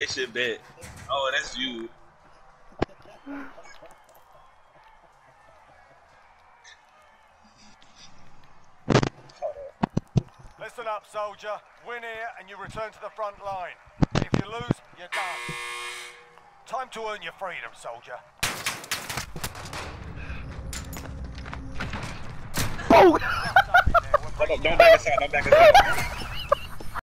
It should bet. Oh, that's you. Listen up, soldier. Win here and you return to the front line. If you lose, you're done. Time to earn your freedom, soldier. Oh! Don't back inside, don't back inside.